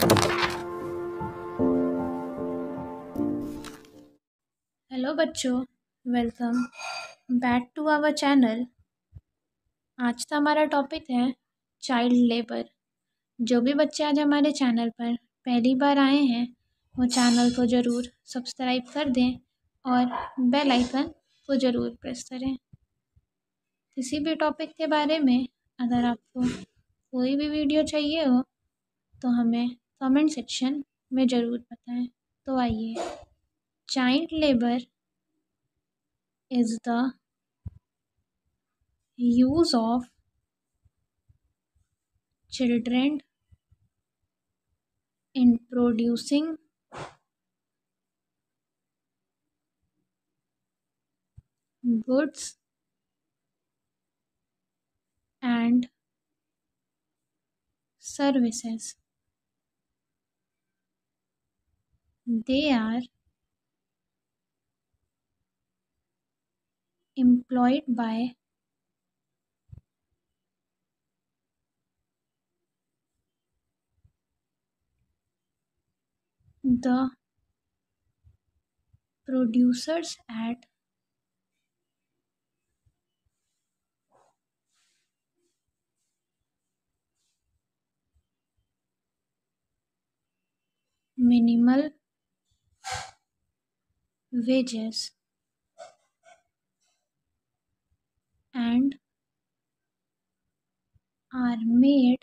Hello बच्चों. Welcome back to our channel आज का हमारा टॉपिक है चाइल्ड लेबर जो भी बच्चे आज हमारे चैनल पर पहली बार आए हैं, वो चैनल को ज़रूर सब्सक्राइब कर दें और बेल आइकन को ज़रूर प्रेस करें. किसी भी टॉपिक के बारे में अगर आपको कोई भी वीडियो चाहिए हो तो हमें कमेंट सेक्शन में ज़रूर बताएँ। तो आइए, child labour is the use of children in producing goods and services They are employed by the producers at minimal wages and are made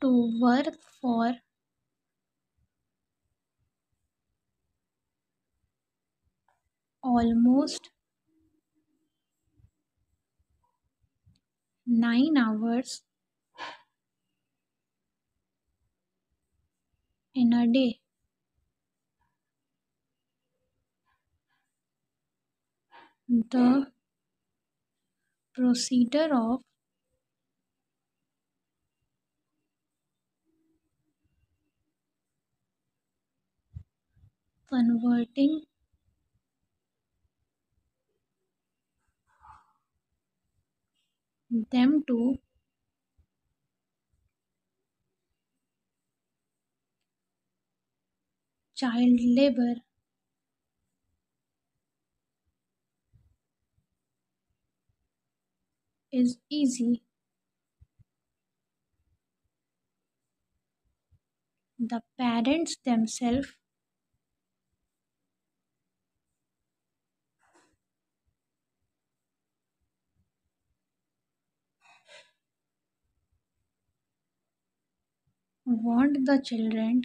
to work for almost nine hours in a day. The procedure of converting them to child labor is easy. The parents themselves want the children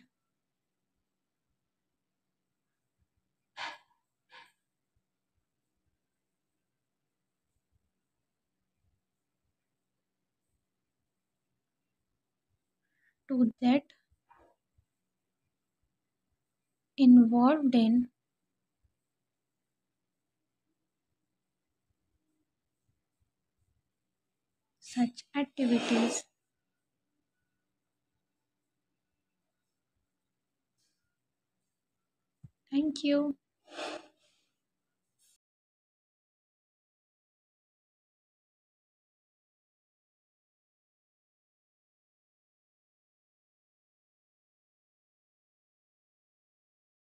to get involved in such activities. Thank you.